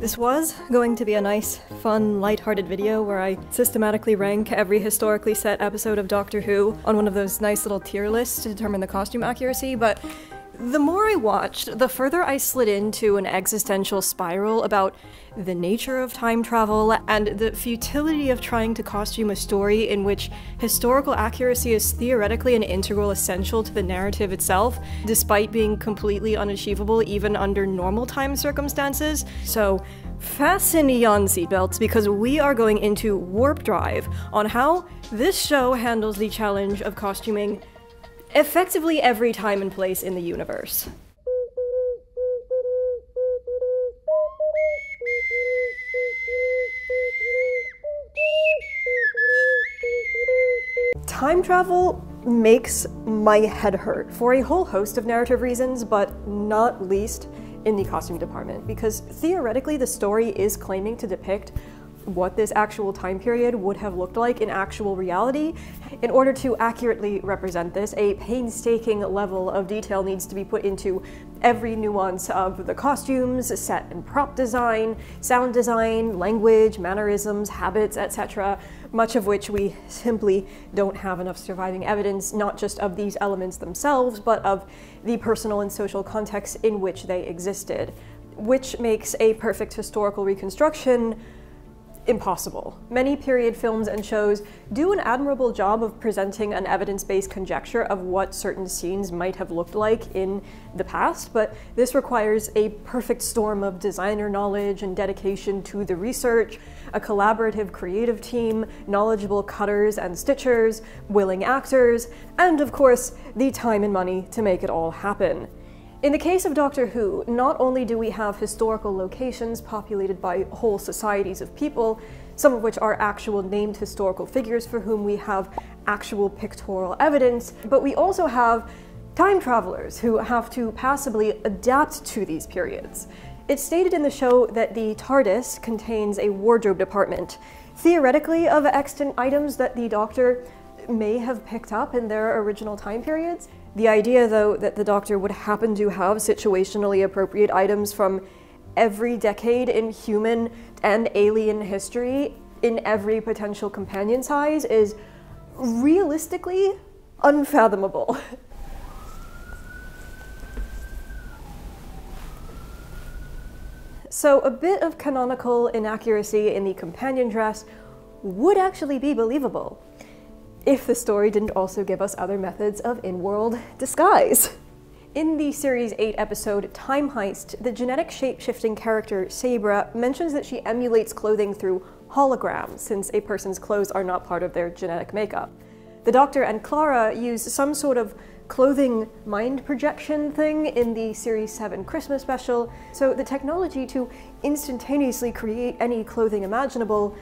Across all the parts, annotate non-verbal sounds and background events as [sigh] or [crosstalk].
This was going to be a nice, fun, light-hearted video where I systematically rank every historically set episode of Doctor Who on one of those nice little tier lists to determine the costume accuracy, but the more I watched, the further I slid into an existential spiral about the nature of time travel and the futility of trying to costume a story in which historical accuracy is theoretically an integral essential to the narrative itself, despite being completely unachievable even under normal time circumstances. So, fasten yon seatbelts because we are going into Warp Drive on how this show handles the challenge of costuming effectively every time and place in the universe. Time travel makes my head hurt for a whole host of narrative reasons, but not least in the costume department, because theoretically the story is claiming to depict what this actual time period would have looked like in actual reality. In order to accurately represent this, a painstaking level of detail needs to be put into every nuance of the costumes, set and prop design, sound design, language, mannerisms, habits, etc., much of which we simply don't have enough surviving evidence, not just of these elements themselves, but of the personal and social context in which they existed, which makes a perfect historical reconstruction impossible. Many period films and shows do an admirable job of presenting an evidence-based conjecture of what certain scenes might have looked like in the past, but this requires a perfect storm of designer knowledge and dedication to the research, a collaborative creative team, knowledgeable cutters and stitchers, willing actors, and of course, the time and money to make it all happen. In the case of Doctor Who, not only do we have historical locations populated by whole societies of people, some of which are actual named historical figures for whom we have actual pictorial evidence, but we also have time travelers who have to passively adapt to these periods. It's stated in the show that the TARDIS contains a wardrobe department, theoretically of extant items that the Doctor may have picked up in their original time periods. The idea, though, that the Doctor would happen to have situationally appropriate items from every decade in human and alien history in every potential companion size is realistically unfathomable. [laughs] so a bit of canonical inaccuracy in the companion dress would actually be believable if the story didn't also give us other methods of in-world disguise. In the Series 8 episode Time Heist, the genetic shape-shifting character Saibra mentions that she emulates clothing through holograms, since a person's clothes are not part of their genetic makeup. The Doctor and Clara use some sort of clothing mind projection thing in the Series 7 Christmas special, so the technology to instantaneously create any clothing imaginable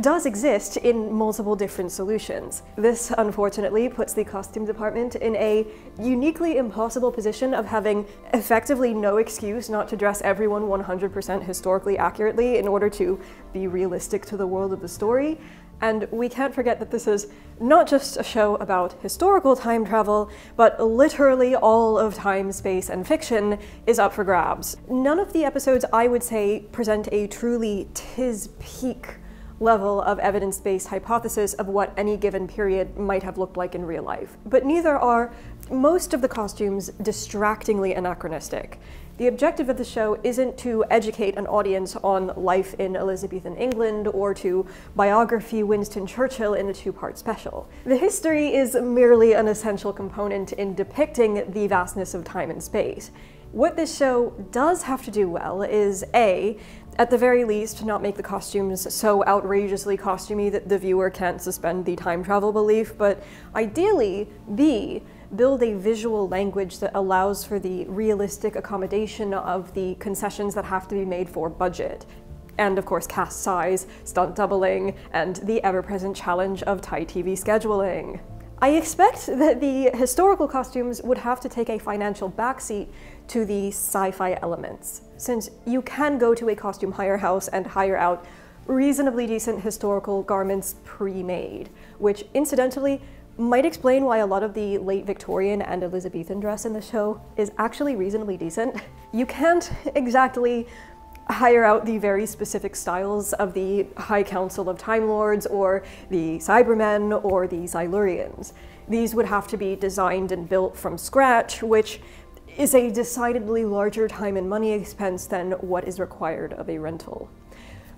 does exist in multiple different solutions. This, unfortunately, puts the costume department in a uniquely impossible position of having effectively no excuse not to dress everyone 100% historically accurately in order to be realistic to the world of the story. And we can't forget that this is not just a show about historical time travel, but literally all of time, space, and fiction is up for grabs. None of the episodes, I would say, present a truly tis peak level of evidence-based hypothesis of what any given period might have looked like in real life. But neither are most of the costumes distractingly anachronistic. The objective of the show isn't to educate an audience on life in Elizabethan England or to biography Winston Churchill in a two-part special. The history is merely an essential component in depicting the vastness of time and space. What this show does have to do well is A, at the very least, not make the costumes so outrageously costumey that the viewer can't suspend the time travel belief, but ideally, B, build a visual language that allows for the realistic accommodation of the concessions that have to be made for budget. And of course, cast size, stunt doubling, and the ever-present challenge of Thai TV scheduling. I expect that the historical costumes would have to take a financial backseat to the sci-fi elements, since you can go to a costume hire house and hire out reasonably decent historical garments pre-made, which incidentally might explain why a lot of the late Victorian and Elizabethan dress in the show is actually reasonably decent. [laughs] You can't exactly hire out the very specific styles of the High Council of Time Lords or the Cybermen or the Silurians. These would have to be designed and built from scratch, which is a decidedly larger time and money expense than what is required of a rental.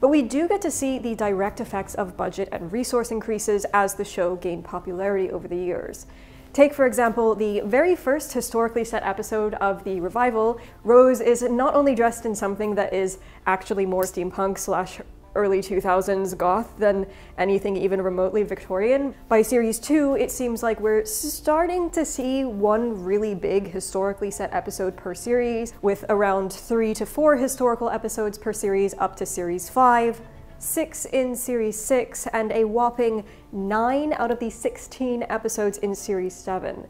But we do get to see the direct effects of budget and resource increases as the show gained popularity over the years. Take, for example, the very first historically set episode of the revival. Rose is not only dressed in something that is actually more steampunk slash early 2000s goth than anything even remotely Victorian. By series two, it seems like we're starting to see one really big historically set episode per series, with around three to four historical episodes per series up to series five six in Series 6, and a whopping 9 out of the 16 episodes in Series 7.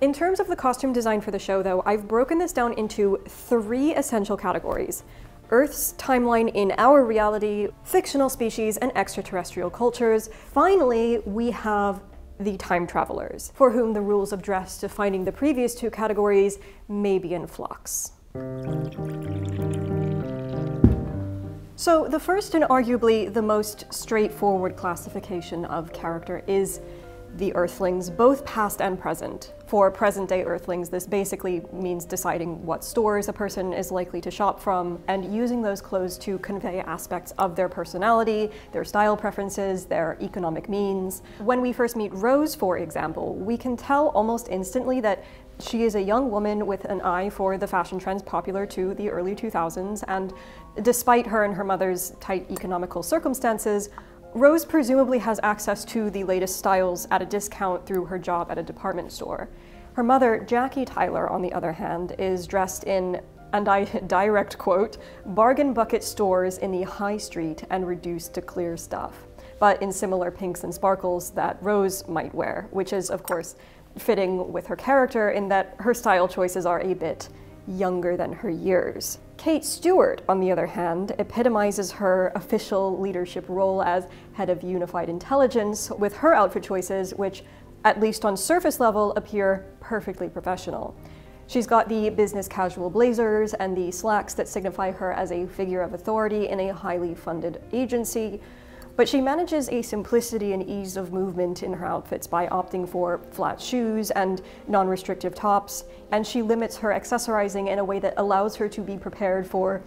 In terms of the costume design for the show, though, I've broken this down into three essential categories Earth's timeline in our reality, fictional species, and extraterrestrial cultures. Finally, we have the time travelers, for whom the rules of dress defining the previous two categories may be in flux. So the first and arguably the most straightforward classification of character is the Earthlings, both past and present. For present day Earthlings, this basically means deciding what stores a person is likely to shop from and using those clothes to convey aspects of their personality, their style preferences, their economic means. When we first meet Rose, for example, we can tell almost instantly that she is a young woman with an eye for the fashion trends popular to the early 2000s, and despite her and her mother's tight economical circumstances, Rose presumably has access to the latest styles at a discount through her job at a department store. Her mother, Jackie Tyler, on the other hand, is dressed in, and I [laughs] direct quote, bargain bucket stores in the high street and reduced to clear stuff, but in similar pinks and sparkles that Rose might wear, which is, of course, fitting with her character in that her style choices are a bit younger than her years. Kate Stewart, on the other hand, epitomizes her official leadership role as head of unified intelligence with her outfit choices, which, at least on surface level, appear perfectly professional. She's got the business casual blazers and the slacks that signify her as a figure of authority in a highly funded agency, but she manages a simplicity and ease of movement in her outfits by opting for flat shoes and non-restrictive tops, and she limits her accessorizing in a way that allows her to be prepared for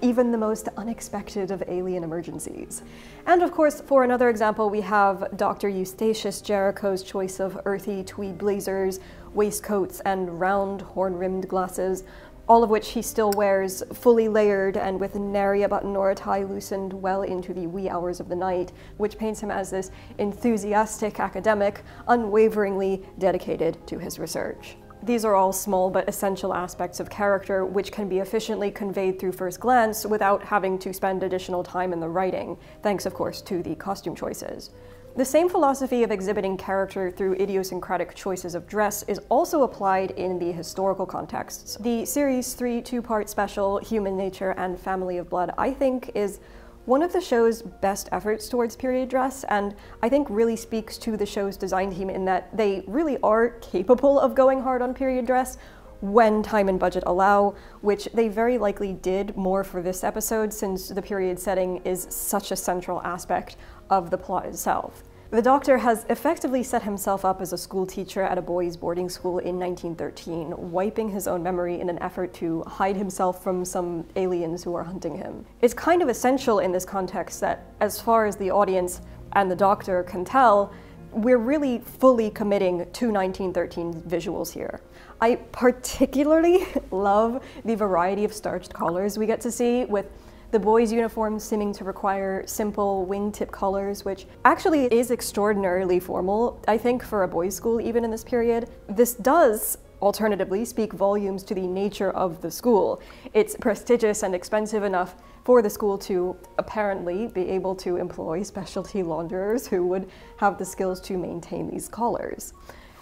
even the most unexpected of alien emergencies. And of course, for another example, we have Dr. Eustachius Jericho's choice of earthy tweed blazers, waistcoats, and round horn-rimmed glasses, all of which he still wears fully layered and with nary a button or a tie loosened well into the wee hours of the night, which paints him as this enthusiastic academic, unwaveringly dedicated to his research. These are all small but essential aspects of character which can be efficiently conveyed through first glance without having to spend additional time in the writing, thanks of course to the costume choices. The same philosophy of exhibiting character through idiosyncratic choices of dress is also applied in the historical contexts. The Series 3 two-part special, Human Nature and Family of Blood, I think is one of the show's best efforts towards period dress, and I think really speaks to the show's design team in that they really are capable of going hard on period dress when time and budget allow, which they very likely did more for this episode since the period setting is such a central aspect of the plot itself. The Doctor has effectively set himself up as a school teacher at a boys' boarding school in 1913, wiping his own memory in an effort to hide himself from some aliens who are hunting him. It's kind of essential in this context that, as far as the audience and the Doctor can tell, we're really fully committing to 1913 visuals here. I particularly [laughs] love the variety of starched collars we get to see with the boys' uniforms seeming to require simple wingtip collars, which actually is extraordinarily formal, I think, for a boys' school even in this period. This does alternatively speak volumes to the nature of the school. It's prestigious and expensive enough for the school to apparently be able to employ specialty launderers who would have the skills to maintain these collars.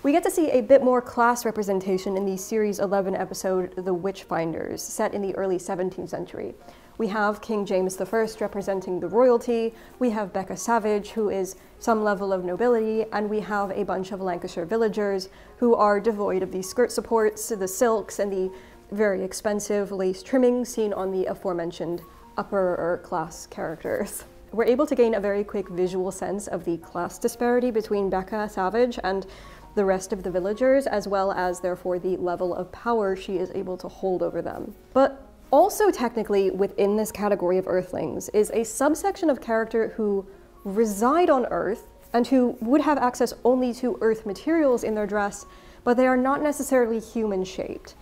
We get to see a bit more class representation in the Series 11 episode The Witchfinders, set in the early 17th century. We have King James I representing the royalty, we have Becca Savage, who is some level of nobility, and we have a bunch of Lancashire villagers who are devoid of the skirt supports, the silks, and the very expensive lace trimming seen on the aforementioned upper class characters. We're able to gain a very quick visual sense of the class disparity between Becca Savage and the rest of the villagers, as well as therefore the level of power she is able to hold over them. But also technically within this category of Earthlings is a subsection of character who reside on Earth and who would have access only to Earth materials in their dress, but they are not necessarily human shaped.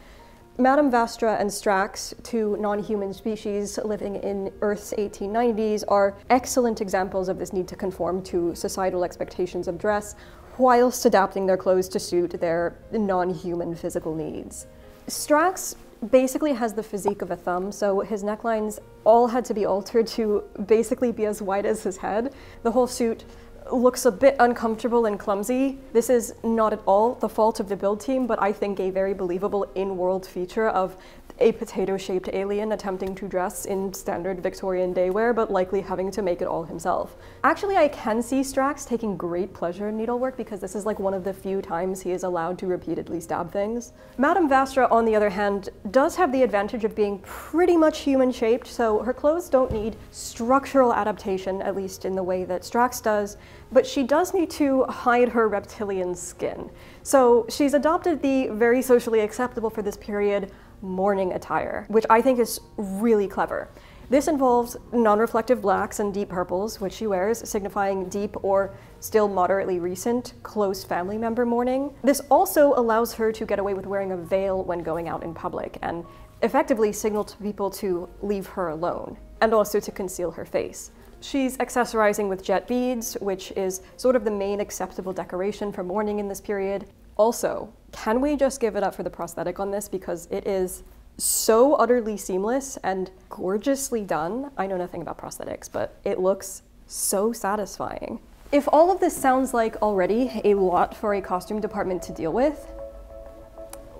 Madame Vastra and Strax, two non-human species living in Earth's 1890s, are excellent examples of this need to conform to societal expectations of dress, whilst adapting their clothes to suit their non-human physical needs. Strax basically has the physique of a thumb, so his necklines all had to be altered to basically be as wide as his head. The whole suit looks a bit uncomfortable and clumsy. This is not at all the fault of the build team, but I think a very believable in-world feature of a potato-shaped alien attempting to dress in standard Victorian daywear, but likely having to make it all himself. Actually, I can see Strax taking great pleasure in needlework because this is like one of the few times he is allowed to repeatedly stab things. Madame Vastra, on the other hand, does have the advantage of being pretty much human-shaped, so her clothes don't need structural adaptation, at least in the way that Strax does, but she does need to hide her reptilian skin. So she's adopted the very socially acceptable for this period mourning attire, which I think is really clever. This involves non-reflective blacks and deep purples, which she wears, signifying deep or still moderately recent close family member mourning. This also allows her to get away with wearing a veil when going out in public and effectively signal to people to leave her alone, and also to conceal her face. She's accessorizing with jet beads, which is sort of the main acceptable decoration for mourning in this period. Also, can we just give it up for the prosthetic on this because it is so utterly seamless and gorgeously done. I know nothing about prosthetics, but it looks so satisfying. If all of this sounds like already a lot for a costume department to deal with,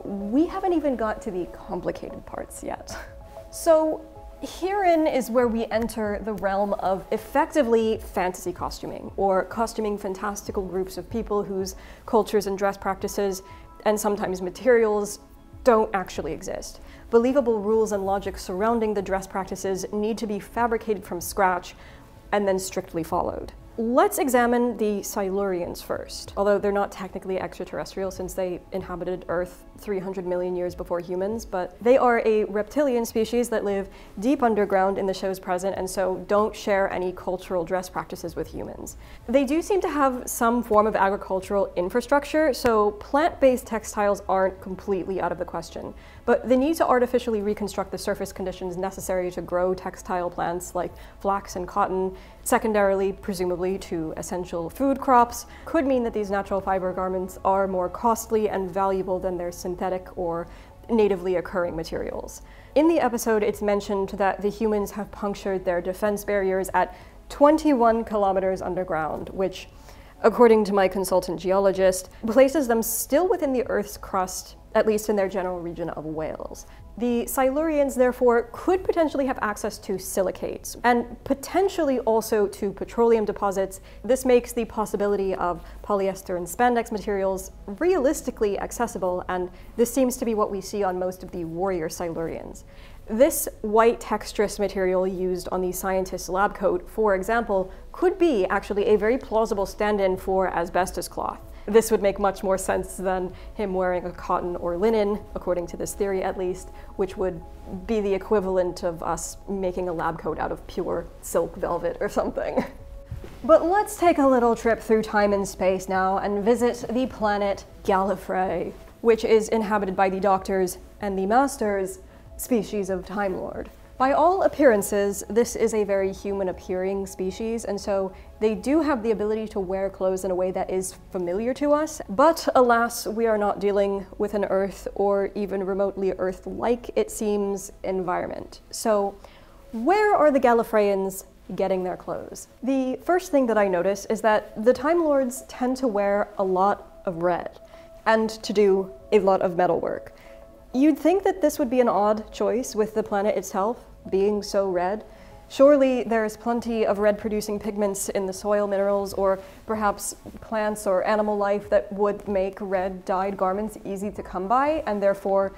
we haven't even got to the complicated parts yet. [laughs] So Herein is where we enter the realm of effectively fantasy costuming, or costuming fantastical groups of people whose cultures and dress practices, and sometimes materials, don't actually exist. Believable rules and logic surrounding the dress practices need to be fabricated from scratch and then strictly followed. Let's examine the Silurians first, although they're not technically extraterrestrial since they inhabited Earth 300 million years before humans, but they are a reptilian species that live deep underground in the show's present and so don't share any cultural dress practices with humans. They do seem to have some form of agricultural infrastructure, so plant-based textiles aren't completely out of the question. But the need to artificially reconstruct the surface conditions necessary to grow textile plants like flax and cotton, secondarily, presumably, to essential food crops, could mean that these natural fiber garments are more costly and valuable than their synthetic or natively occurring materials. In the episode, it's mentioned that the humans have punctured their defense barriers at 21 kilometers underground, which, according to my consultant geologist, places them still within the Earth's crust at least in their general region of Wales. The Silurians, therefore, could potentially have access to silicates and potentially also to petroleum deposits. This makes the possibility of polyester and spandex materials realistically accessible, and this seems to be what we see on most of the warrior Silurians. This white texturous material used on the scientist's lab coat, for example, could be actually a very plausible stand-in for asbestos cloth. This would make much more sense than him wearing a cotton or linen, according to this theory at least, which would be the equivalent of us making a lab coat out of pure silk velvet or something. [laughs] But let's take a little trip through time and space now and visit the planet Gallifrey, which is inhabited by the Doctors and the Masters, species of Time Lord. By all appearances, this is a very human appearing species, and so they do have the ability to wear clothes in a way that is familiar to us. But alas, we are not dealing with an Earth or even remotely Earth-like, it seems, environment. So where are the Gallifreyans getting their clothes? The first thing that I notice is that the Time Lords tend to wear a lot of red and to do a lot of metalwork. You'd think that this would be an odd choice with the planet itself being so red. Surely there's plenty of red producing pigments in the soil minerals or perhaps plants or animal life that would make red dyed garments easy to come by and therefore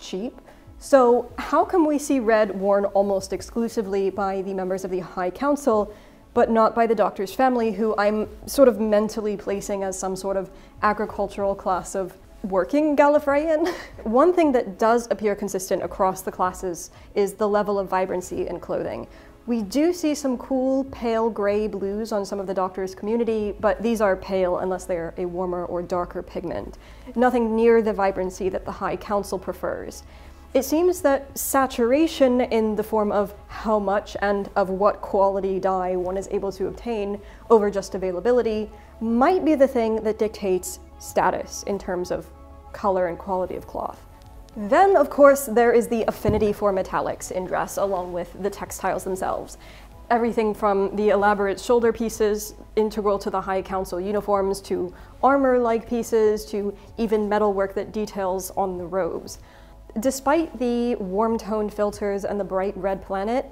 cheap. So, how come we see red worn almost exclusively by the members of the High Council, but not by the doctor's family, who I'm sort of mentally placing as some sort of agricultural class of working Gallifreyan? [laughs] One thing that does appear consistent across the classes is the level of vibrancy in clothing. We do see some cool pale gray blues on some of the Doctor's community, but these are pale unless they're a warmer or darker pigment. Nothing near the vibrancy that the High Council prefers. It seems that saturation in the form of how much and of what quality dye one is able to obtain over just availability might be the thing that dictates status in terms of color and quality of cloth. Then, of course, there is the affinity for metallics in dress along with the textiles themselves. Everything from the elaborate shoulder pieces integral to the High Council uniforms to armor-like pieces to even metalwork that details on the robes. Despite the warm toned filters and the bright red planet,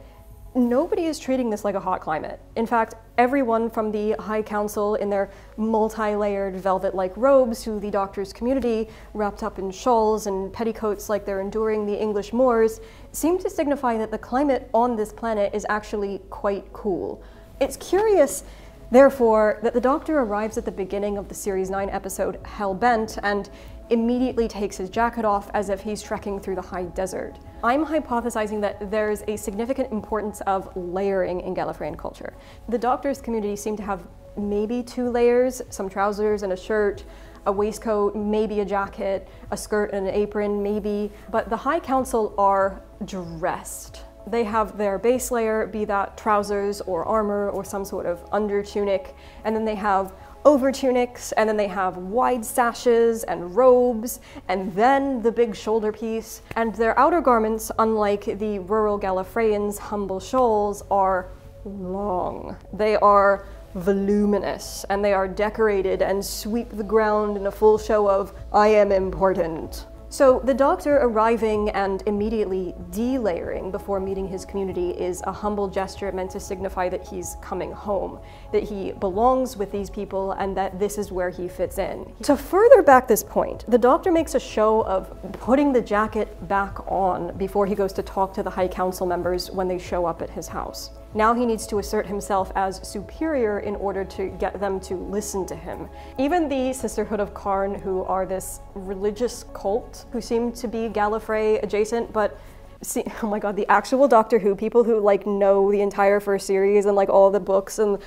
nobody is treating this like a hot climate. In fact, everyone from the High Council in their multi-layered velvet-like robes to the doctor's community wrapped up in shawls and petticoats like they're enduring the English moors seem to signify that the climate on this planet is actually quite cool. It's curious Therefore, that the Doctor arrives at the beginning of the Series 9 episode Hell-Bent and immediately takes his jacket off as if he's trekking through the high desert. I'm hypothesizing that there's a significant importance of layering in Gallifreyan culture. The Doctor's community seem to have maybe two layers, some trousers and a shirt, a waistcoat, maybe a jacket, a skirt and an apron, maybe, but the High Council are dressed they have their base layer, be that trousers or armor or some sort of under tunic, and then they have over tunics, and then they have wide sashes and robes, and then the big shoulder piece. And their outer garments, unlike the rural Gallifreyans' humble shawls, are long. They are voluminous, and they are decorated and sweep the ground in a full show of, I am important. So the Doctor arriving and immediately delayering before meeting his community is a humble gesture meant to signify that he's coming home, that he belongs with these people and that this is where he fits in. To further back this point, the Doctor makes a show of putting the jacket back on before he goes to talk to the High Council members when they show up at his house. Now he needs to assert himself as superior in order to get them to listen to him. Even the Sisterhood of Karn, who are this religious cult who seem to be Gallifrey adjacent, but see, [laughs] oh my god, the actual Doctor Who, people who like know the entire first series and like all the books and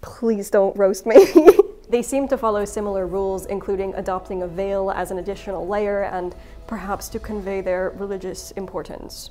please don't roast me. [laughs] they seem to follow similar rules, including adopting a veil as an additional layer and perhaps to convey their religious importance.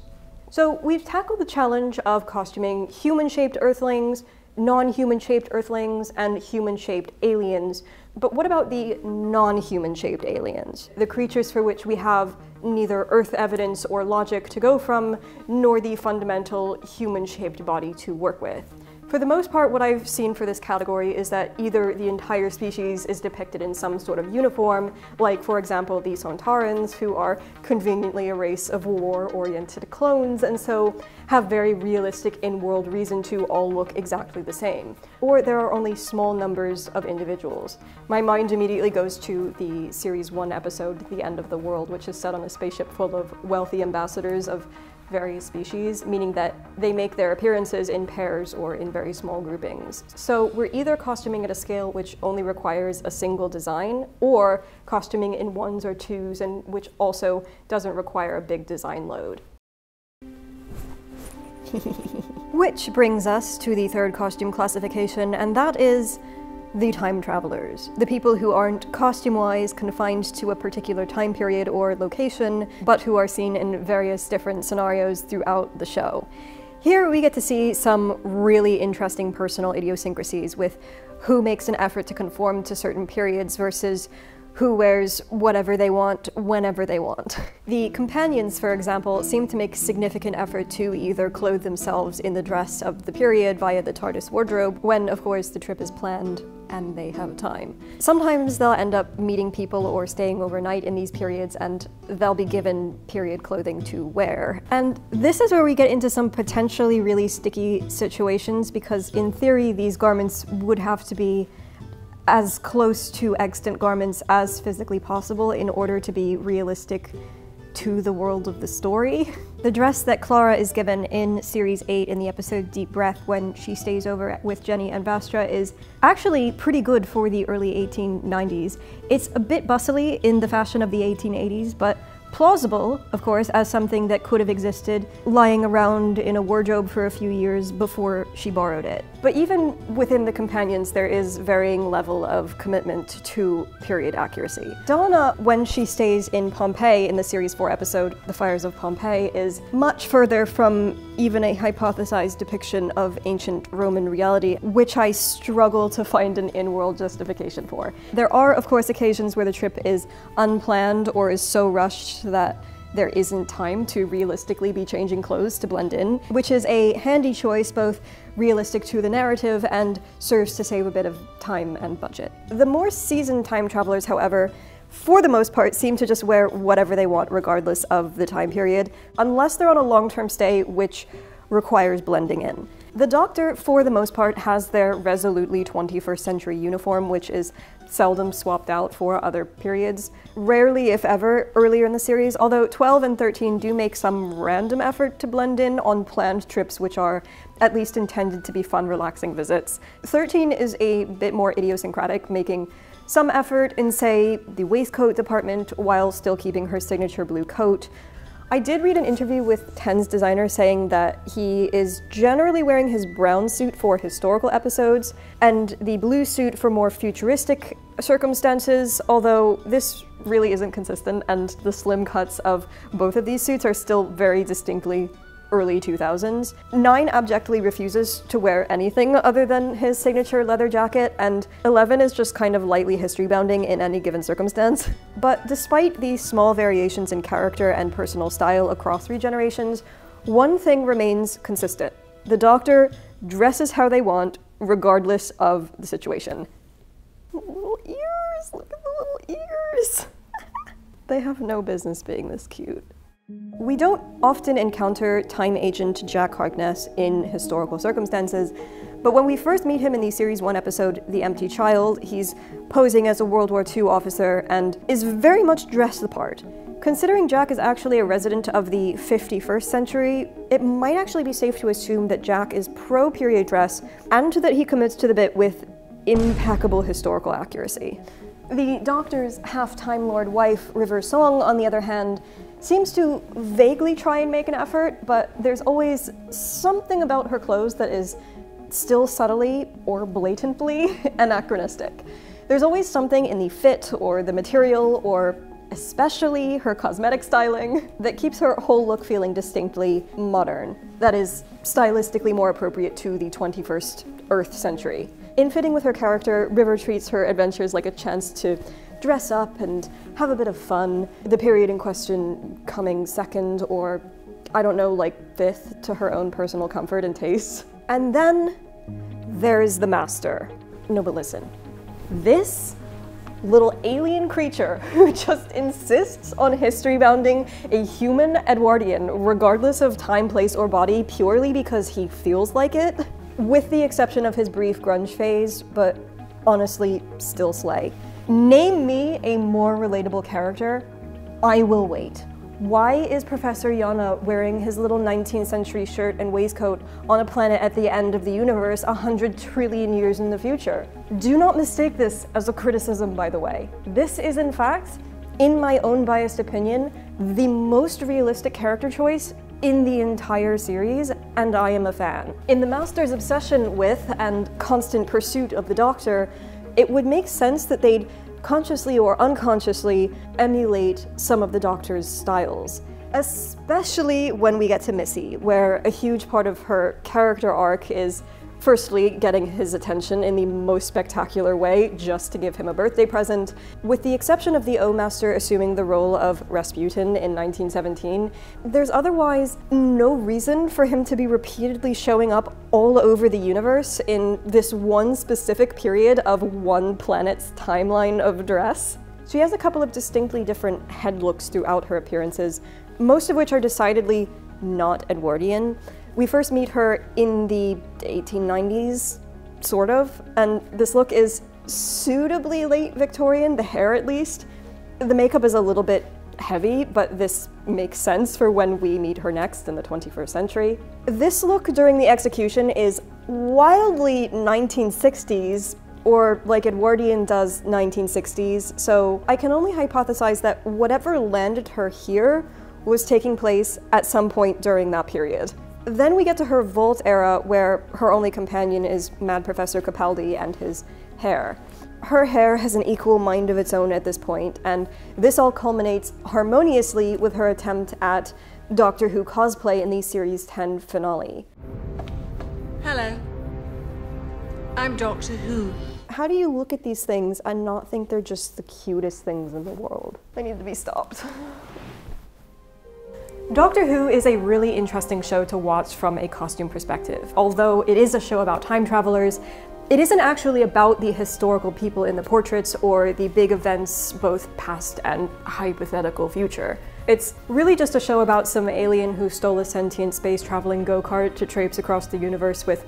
So we've tackled the challenge of costuming human-shaped Earthlings, non-human shaped Earthlings, and human-shaped aliens. But what about the non-human shaped aliens? The creatures for which we have neither Earth evidence or logic to go from, nor the fundamental human-shaped body to work with. For the most part, what I've seen for this category is that either the entire species is depicted in some sort of uniform, like for example the Sontarans, who are conveniently a race of war-oriented clones and so have very realistic in-world reason to all look exactly the same. Or there are only small numbers of individuals. My mind immediately goes to the Series 1 episode, The End of the World, which is set on a spaceship full of wealthy ambassadors of various species, meaning that they make their appearances in pairs or in very small groupings. So we're either costuming at a scale which only requires a single design, or costuming in ones or twos and which also doesn't require a big design load. [laughs] which brings us to the third costume classification, and that is the time travelers, the people who aren't costume-wise confined to a particular time period or location, but who are seen in various different scenarios throughout the show. Here we get to see some really interesting personal idiosyncrasies with who makes an effort to conform to certain periods versus who wears whatever they want whenever they want. [laughs] The companions, for example, seem to make significant effort to either clothe themselves in the dress of the period via the TARDIS wardrobe, when of course the trip is planned and they have time. Sometimes they'll end up meeting people or staying overnight in these periods and they'll be given period clothing to wear. And this is where we get into some potentially really sticky situations because in theory these garments would have to be as close to extant garments as physically possible in order to be realistic to the world of the story. [laughs] The dress that Clara is given in Series 8 in the episode Deep Breath when she stays over with Jenny and Vastra is actually pretty good for the early 1890s. It's a bit bustly in the fashion of the 1880s, but plausible, of course, as something that could have existed lying around in a wardrobe for a few years before she borrowed it. But even within the companions, there is varying level of commitment to period accuracy. Donna, when she stays in Pompeii in the Series 4 episode, The Fires of Pompeii, is much further from even a hypothesized depiction of ancient Roman reality, which I struggle to find an in-world justification for. There are, of course, occasions where the trip is unplanned or is so rushed that there isn't time to realistically be changing clothes to blend in, which is a handy choice, both realistic to the narrative and serves to save a bit of time and budget. The more seasoned time travelers, however, for the most part, seem to just wear whatever they want regardless of the time period, unless they're on a long-term stay, which requires blending in. The Doctor, for the most part, has their resolutely 21st century uniform, which is seldom swapped out for other periods. Rarely, if ever, earlier in the series, although 12 and 13 do make some random effort to blend in on planned trips which are at least intended to be fun, relaxing visits. 13 is a bit more idiosyncratic, making some effort in, say, the waistcoat department while still keeping her signature blue coat, I did read an interview with Ten's designer saying that he is generally wearing his brown suit for historical episodes and the blue suit for more futuristic circumstances, although this really isn't consistent and the slim cuts of both of these suits are still very distinctly early 2000s. Nine abjectly refuses to wear anything other than his signature leather jacket, and Eleven is just kind of lightly history bounding in any given circumstance. [laughs] But despite these small variations in character and personal style across three generations, one thing remains consistent. The Doctor dresses how they want, regardless of the situation. Little ears! Look at the little ears! [laughs] they have no business being this cute. We don't often encounter time agent Jack Harkness in historical circumstances, but when we first meet him in the Series 1 episode, The Empty Child, he's posing as a World War II officer and is very much dressed the part. Considering Jack is actually a resident of the 51st century, it might actually be safe to assume that Jack is pro-period dress and that he commits to the bit with impeccable historical accuracy. The Doctor's half-Time Lord wife, River Song, on the other hand, seems to vaguely try and make an effort, but there's always something about her clothes that is still subtly or blatantly [laughs] anachronistic. There's always something in the fit or the material or especially her cosmetic styling that keeps her whole look feeling distinctly modern. That is stylistically more appropriate to the 21st Earth century. In fitting with her character, River treats her adventures like a chance to dress up and have a bit of fun. The period in question coming second or, I don't know, like fifth to her own personal comfort and taste. And then there's the master. No, but listen. This little alien creature [laughs] who just insists on history bounding a human Edwardian, regardless of time, place, or body, purely because he feels like it, with the exception of his brief grunge phase, but honestly, still slay. Name me a more relatable character. I will wait. Why is Professor Yana wearing his little 19th century shirt and waistcoat on a planet at the end of the universe a hundred trillion years in the future? Do not mistake this as a criticism, by the way. This is, in fact, in my own biased opinion, the most realistic character choice in the entire series, and I am a fan. In the Master's obsession with and constant pursuit of the Doctor, it would make sense that they'd consciously or unconsciously emulate some of the Doctor's styles. Especially when we get to Missy, where a huge part of her character arc is Firstly, getting his attention in the most spectacular way, just to give him a birthday present. With the exception of the O-Master assuming the role of Rasputin in 1917, there's otherwise no reason for him to be repeatedly showing up all over the universe in this one specific period of one planet's timeline of dress. She has a couple of distinctly different head looks throughout her appearances, most of which are decidedly not Edwardian. We first meet her in the 1890s, sort of, and this look is suitably late Victorian, the hair at least. The makeup is a little bit heavy, but this makes sense for when we meet her next in the 21st century. This look during the execution is wildly 1960s, or like Edwardian does 1960s, so I can only hypothesize that whatever landed her here was taking place at some point during that period. Then we get to her Vault era, where her only companion is Mad Professor Capaldi and his hair. Her hair has an equal mind of its own at this point, and this all culminates harmoniously with her attempt at Doctor Who cosplay in the Series 10 finale. Hello. I'm Doctor Who. How do you look at these things and not think they're just the cutest things in the world? They need to be stopped. [laughs] Doctor Who is a really interesting show to watch from a costume perspective. Although it is a show about time travelers, it isn't actually about the historical people in the portraits or the big events, both past and hypothetical future. It's really just a show about some alien who stole a sentient space traveling go kart to traipse across the universe with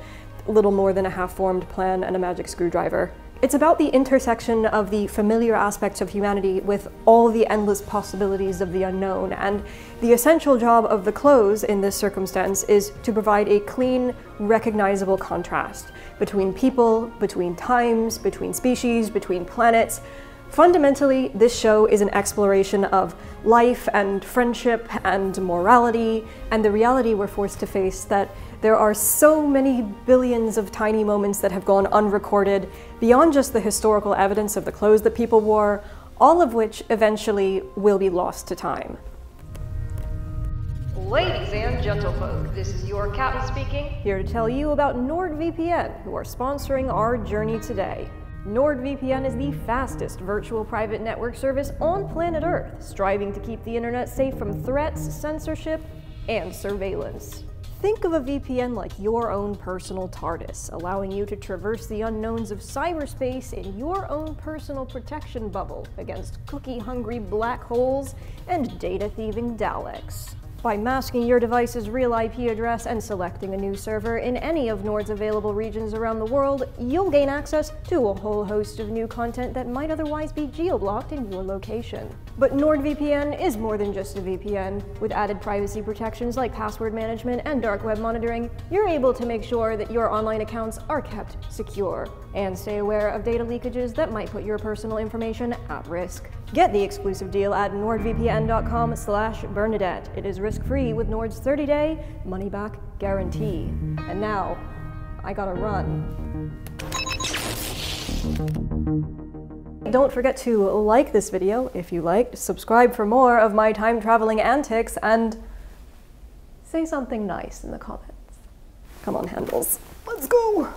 little more than a half-formed plan and a magic screwdriver. It's about the intersection of the familiar aspects of humanity with all the endless possibilities of the unknown, and the essential job of the clothes in this circumstance is to provide a clean, recognizable contrast between people, between times, between species, between planets. Fundamentally, this show is an exploration of life and friendship and morality, and the reality we're forced to face that there are so many billions of tiny moments that have gone unrecorded beyond just the historical evidence of the clothes that people wore, all of which eventually will be lost to time. Ladies and gentlefolk, this is your captain speaking. Here to tell you about NordVPN, who are sponsoring our journey today. NordVPN is the fastest virtual private network service on planet Earth, striving to keep the internet safe from threats, censorship, and surveillance. Think of a VPN like your own personal TARDIS, allowing you to traverse the unknowns of cyberspace in your own personal protection bubble against cookie-hungry black holes and data-thieving Daleks. By masking your device's real IP address and selecting a new server in any of Nord's available regions around the world, you'll gain access to a whole host of new content that might otherwise be geo-blocked in your location. But NordVPN is more than just a VPN. With added privacy protections like password management and dark web monitoring, you're able to make sure that your online accounts are kept secure and stay aware of data leakages that might put your personal information at risk. Get the exclusive deal at nordvpn.com slash Bernadette. It is risk-free with Nord's 30-day money-back guarantee. And now, I gotta run. Don't forget to like this video if you liked, subscribe for more of my time-traveling antics, and say something nice in the comments. Come on, Handles. Let's go!